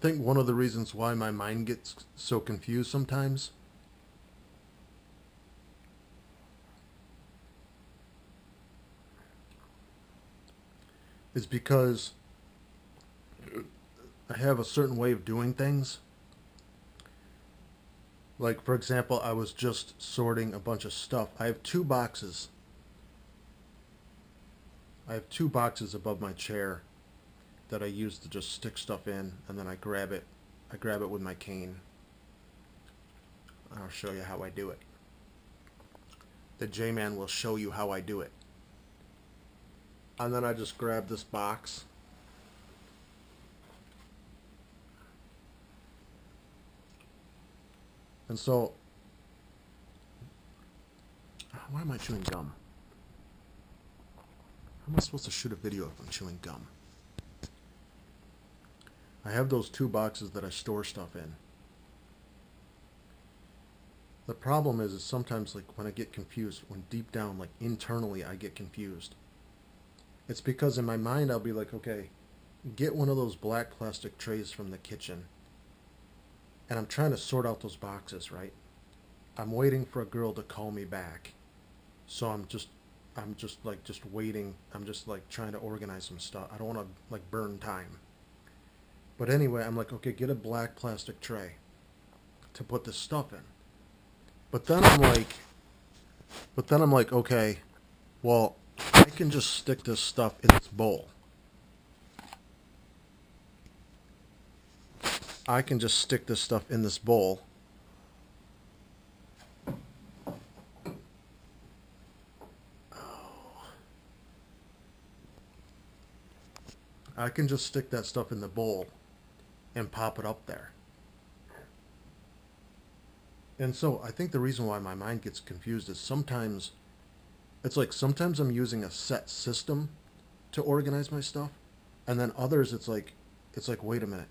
think one of the reasons why my mind gets so confused sometimes is because I have a certain way of doing things. Like, for example, I was just sorting a bunch of stuff. I have two boxes. I have two boxes above my chair that I use to just stick stuff in, and then I grab it. I grab it with my cane. I'll show you how I do it. The J-Man will show you how I do it. And then I just grab this box. And so, why am I chewing gum? How am I supposed to shoot a video if I'm chewing gum? I have those two boxes that I store stuff in. The problem is, is sometimes like when I get confused, when deep down, like internally, I get confused. It's because in my mind I'll be like, okay, get one of those black plastic trays from the kitchen. And I'm trying to sort out those boxes, right? I'm waiting for a girl to call me back. So I'm just I'm just like just waiting. I'm just like trying to organize some stuff. I don't want to like burn time. But anyway, I'm like, okay, get a black plastic tray to put this stuff in. But then I'm like, but then I'm like, okay, well, I can just stick this stuff in this bowl. I can just stick this stuff in this bowl. I can just stick that stuff in the bowl and pop it up there. And so I think the reason why my mind gets confused is sometimes it's like sometimes I'm using a set system to organize my stuff and then others it's like it's like wait a minute.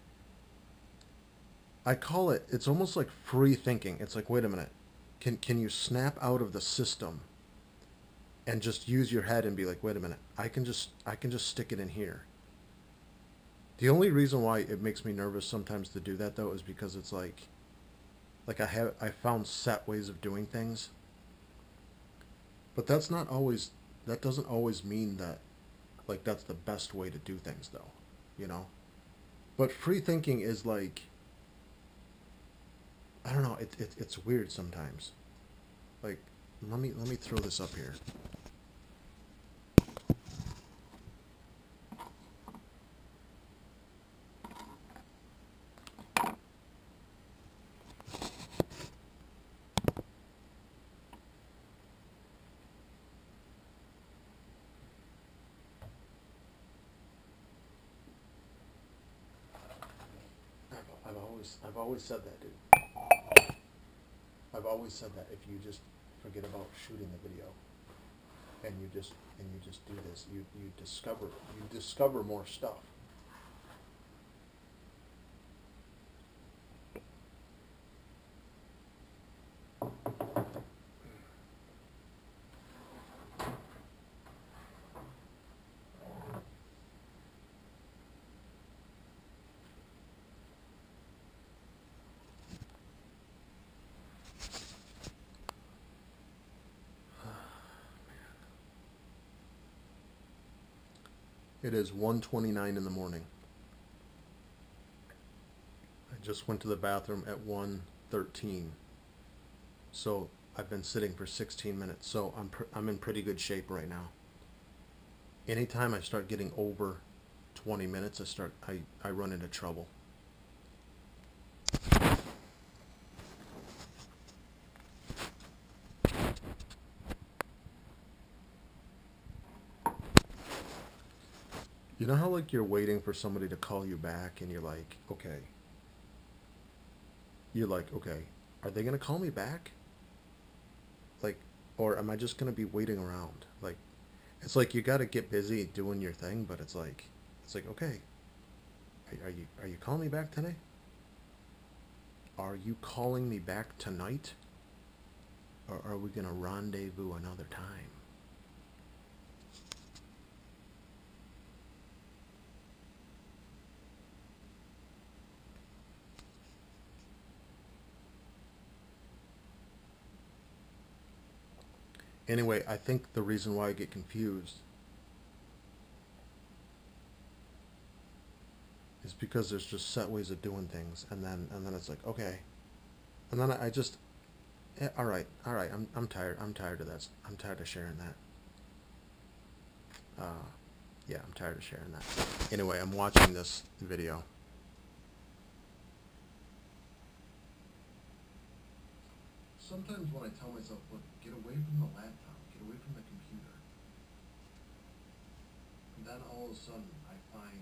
I call it it's almost like free thinking. It's like wait a minute. Can can you snap out of the system and just use your head and be like wait a minute. I can just I can just stick it in here. The only reason why it makes me nervous sometimes to do that though is because it's like like I have I found set ways of doing things. But that's not always that doesn't always mean that like that's the best way to do things though, you know? But free thinking is like I don't know, it, it it's weird sometimes. Like let me let me throw this up here. I've, I've always I've always said that, dude. I've always said that if you just forget about shooting the video and you just and you just do this, you you discover you discover more stuff. It is 1:29 in the morning. I just went to the bathroom at 1:13. So I've been sitting for 16 minutes. So I'm I'm in pretty good shape right now. Anytime I start getting over 20 minutes, I start I, I run into trouble. You know how like you're waiting for somebody to call you back and you're like, okay. You're like, okay, are they gonna call me back? Like, or am I just gonna be waiting around? Like, it's like you gotta get busy doing your thing, but it's like, it's like, okay, are, are you are you calling me back today? Are you calling me back tonight? Or are we gonna rendezvous another time? Anyway, I think the reason why I get confused is because there's just set ways of doing things, and then and then it's like okay, and then I, I just, yeah, all right, all right, I'm I'm tired, I'm tired of that, I'm tired of sharing that. Uh, yeah, I'm tired of sharing that. Anyway, I'm watching this video. Sometimes when I tell myself, look, get away from the laptop, get away from the computer, and then all of a sudden I find,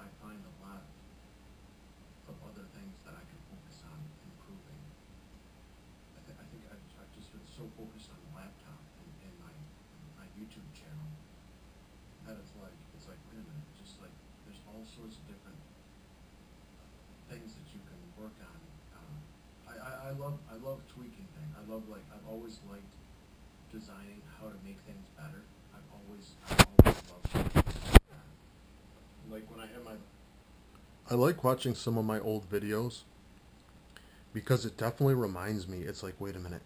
I find a lot of other things that I can focus on improving. I thi- I think I've, I've just been so focused on the laptop and, and my, my YouTube channel, that it's like, it's like, wait a minute, just like, there's all sorts of different things that you can work on. Uh, I, I, I love, I love tweaking things. I love like, I've always liked designing how to make things better. I've always, I've always loved that. Like when I have my. I like watching some of my old videos because it definitely reminds me. It's like, wait a minute.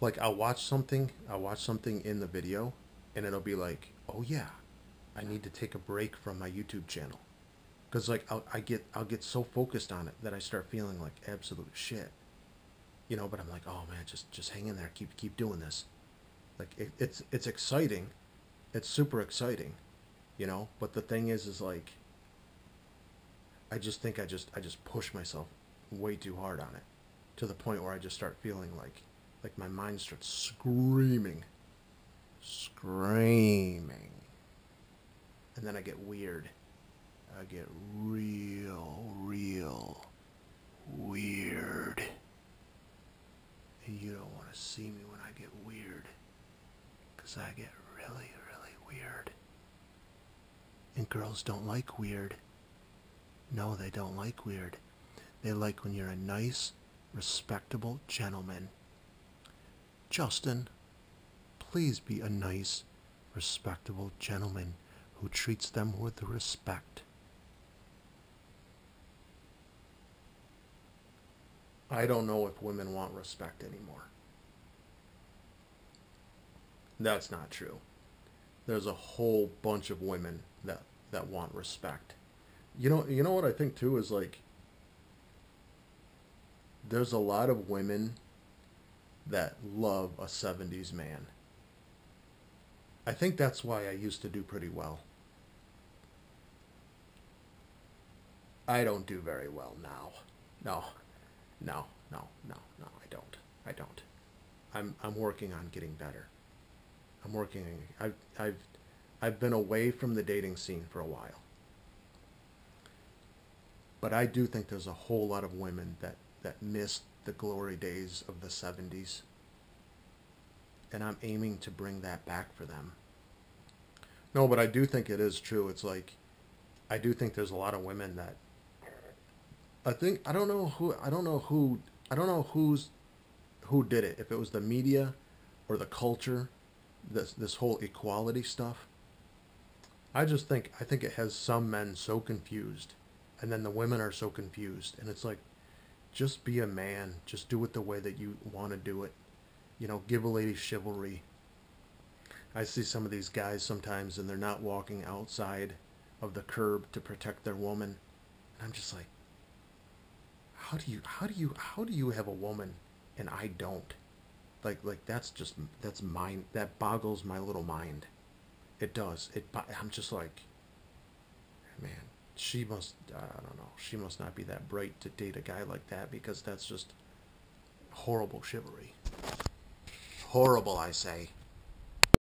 Like I'll watch something, I'll watch something in the video, and it'll be like, oh yeah, I need to take a break from my YouTube channel because like I'll, I get I'll get so focused on it that I start feeling like absolute shit, you know. But I'm like, oh man, just just hang in there, keep keep doing this. Like it, it's it's exciting, it's super exciting, you know. But the thing is, is like, I just think I just I just push myself way too hard on it, to the point where I just start feeling like like my mind starts screaming, screaming, and then I get weird. I get real, real weird. And you don't want to see me when I get weird. Because I get really, really weird. And girls don't like weird. No, they don't like weird. They like when you're a nice, respectable gentleman. Justin, please be a nice, respectable gentleman who treats them with respect. I don't know if women want respect anymore. That's not true. There's a whole bunch of women that that want respect. You know, you know what I think too is like there's a lot of women that love a 70s man. I think that's why I used to do pretty well. I don't do very well now. No. No, no, no, no, I don't. I don't. I'm I'm working on getting better. I'm working I've I've I've been away from the dating scene for a while. But I do think there's a whole lot of women that that missed the glory days of the 70s. And I'm aiming to bring that back for them. No, but I do think it is true. It's like I do think there's a lot of women that I think I don't know who I don't know who I don't know who's who did it. If it was the media or the culture, this this whole equality stuff. I just think I think it has some men so confused, and then the women are so confused, and it's like, just be a man. Just do it the way that you want to do it. You know, give a lady chivalry. I see some of these guys sometimes, and they're not walking outside of the curb to protect their woman, and I'm just like, how do you how do you how do you have a woman and I don't? Like like that's just that's mind that boggles my little mind. It does. It I'm just like man, she must I don't know. She must not be that bright to date a guy like that because that's just horrible chivalry. Horrible, I say.